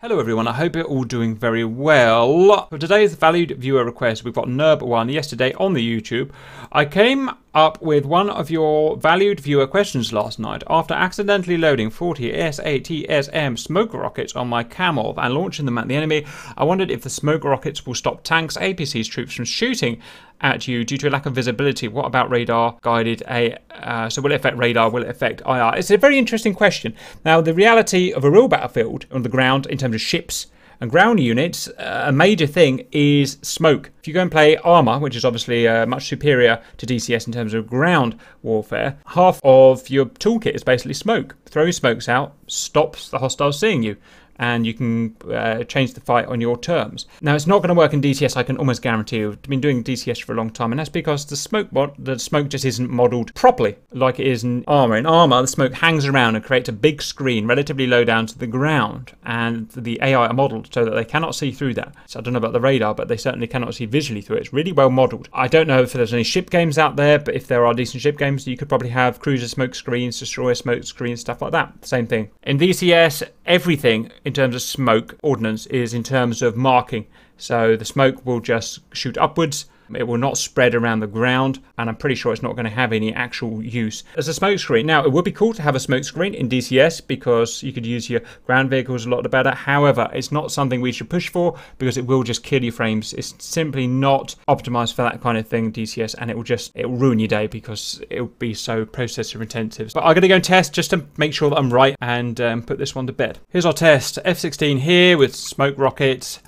Hello everyone, I hope you're all doing very well. For today's valued viewer request, we've got Nerb1 yesterday on the YouTube. I came up with one of your valued viewer questions last night after accidentally loading 40 S-8TsM smoke rockets on my Kamov and launching them at the enemy. I wondered if the smoke rockets will stop tanks, APCs, troops from shooting at you due to a lack of visibility. What about radar guided A? Uh, so will it affect radar? Will it affect IR? It's a very interesting question. Now, the reality of a real battlefield on the ground in terms of ships and ground units, uh, a major thing is smoke. If you go and play Arma, which is obviously uh, much superior to DCS in terms of ground warfare, half of your toolkit is basically smoke. Throwing smokes out stops the hostiles seeing you and you can uh, change the fight on your terms. Now, it's not going to work in DCS, I can almost guarantee you. I've been doing DCS for a long time, and that's because the smoke mod- the smoke just isn't modelled properly like it is in Arma. In Arma, the smoke hangs around and creates a big screen relatively low down to the ground, and the AI are modelled so that they cannot see through that. So I don't know about the radar, but they certainly cannot see visually through it. It's really well modelled. I don't know if there's any ship games out there, but if there are decent ship games, you could probably have cruiser smoke screens, destroyer smoke screens, stuff like that. Same thing. In DCS, everything in terms of smoke ordnance is in terms of marking. So the smoke will just shoot upwards it will not spread around the ground, and I'm pretty sure it's not going to have any actual use as a smoke screen. Now, it would be cool to have a smoke screen in DCS because you could use your ground vehicles a lot better. However, it's not something we should push for because it will just kill your frames. It's simply not optimized for that kind of thing, DCS, and it will just it will ruin your day because it will be so processor intensive. But I'm going to go and test just to make sure that I'm right and um, put this one to bed. Here's our test. F-16 here with smoke rockets.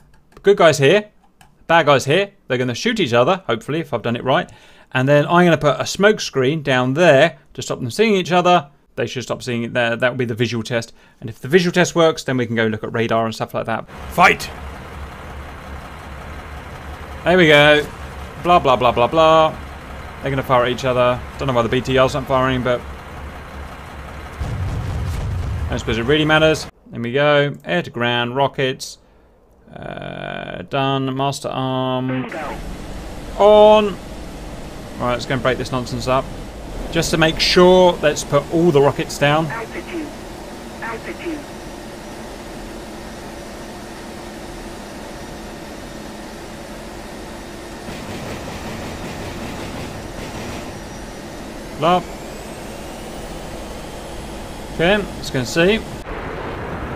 Good guys here. Bad guys here, they're going to shoot each other, hopefully, if I've done it right. And then I'm going to put a smoke screen down there to stop them seeing each other. They should stop seeing it there. That will be the visual test. And if the visual test works, then we can go look at radar and stuff like that. Fight! There we go. Blah, blah, blah, blah, blah. They're going to fire at each other. Don't know why the BTR's not firing, but... I suppose it really matters. There we go. Air to ground, rockets. Uh, done. Master arm. On. Right, let's go and break this nonsense up. Just to make sure, let's put all the rockets down. Altitude. Altitude. Love. Okay, let's go and see.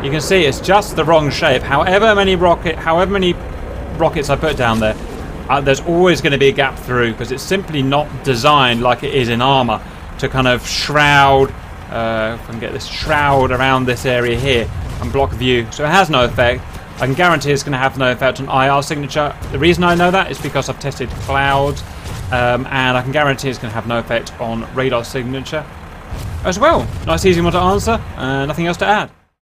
You can see it's just the wrong shape. However many rocket, however many rockets I put down there, uh, there's always going to be a gap through because it's simply not designed like it is in Arma to kind of shroud, uh, if I can get this shroud around this area here and block view. So it has no effect. I can guarantee it's going to have no effect on IR signature. The reason I know that is because I've tested clouds um, and I can guarantee it's going to have no effect on radar signature as well. Nice easy one to answer, uh, nothing else to add.